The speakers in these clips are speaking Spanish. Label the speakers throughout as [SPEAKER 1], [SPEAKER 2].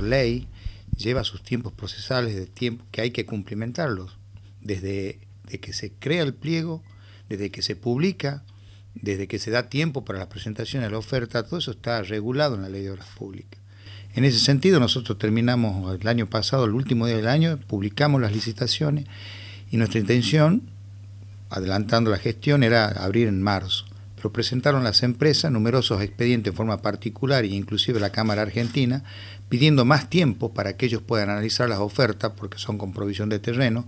[SPEAKER 1] ley lleva sus tiempos procesales de tiempo que hay que cumplimentarlos. Desde que se crea el pliego, desde que se publica, desde que se da tiempo para la presentación de la oferta, todo eso está regulado en la ley de obras públicas. En ese sentido, nosotros terminamos el año pasado, el último día del año, publicamos las licitaciones y nuestra intención, adelantando la gestión, era abrir en marzo. Pero presentaron las empresas numerosos expedientes en forma particular e inclusive la Cámara Argentina, pidiendo más tiempo para que ellos puedan analizar las ofertas, porque son con provisión de terreno,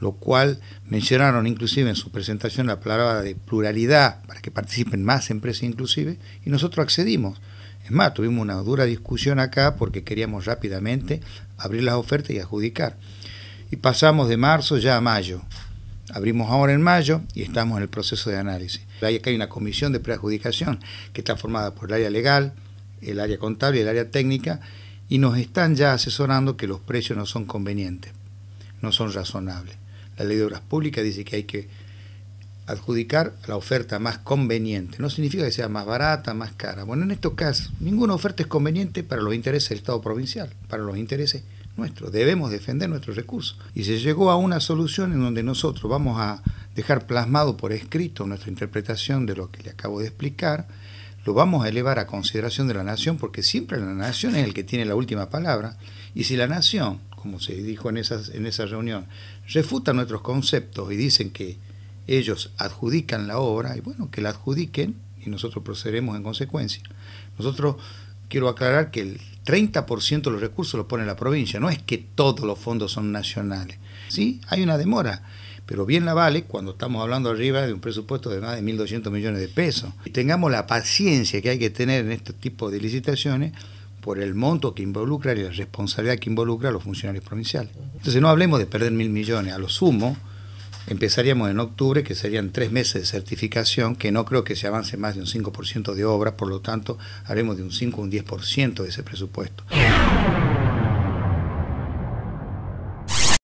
[SPEAKER 1] lo cual mencionaron inclusive en su presentación la palabra de pluralidad, para que participen más empresas inclusive, y nosotros accedimos. Es más, tuvimos una dura discusión acá porque queríamos rápidamente abrir las ofertas y adjudicar. Y pasamos de marzo ya a mayo. Abrimos ahora en mayo y estamos en el proceso de análisis. Hay acá hay una comisión de preadjudicación que está formada por el área legal, el área contable y el área técnica y nos están ya asesorando que los precios no son convenientes, no son razonables. La ley de obras públicas dice que hay que adjudicar la oferta más conveniente. No significa que sea más barata, más cara. Bueno, en estos casos, ninguna oferta es conveniente para los intereses del Estado provincial, para los intereses nuestros. Debemos defender nuestros recursos. Y se llegó a una solución en donde nosotros vamos a dejar plasmado por escrito nuestra interpretación de lo que le acabo de explicar, lo vamos a elevar a consideración de la nación, porque siempre la nación es el que tiene la última palabra, y si la nación, como se dijo en, esas, en esa reunión, refuta nuestros conceptos y dicen que ellos adjudican la obra, y bueno, que la adjudiquen y nosotros procederemos en consecuencia. Nosotros quiero aclarar que el 30% de los recursos los pone la provincia, no es que todos los fondos son nacionales. Sí, hay una demora, pero bien la vale cuando estamos hablando arriba de un presupuesto de más de 1.200 millones de pesos. Y tengamos la paciencia que hay que tener en este tipo de licitaciones por el monto que involucra y la responsabilidad que involucra a los funcionarios provinciales. Entonces no hablemos de perder mil millones, a lo sumo empezaríamos en octubre, que serían tres meses de certificación, que no creo que se avance más de un 5% de obra, por lo tanto haremos de un 5 o un 10% de ese presupuesto.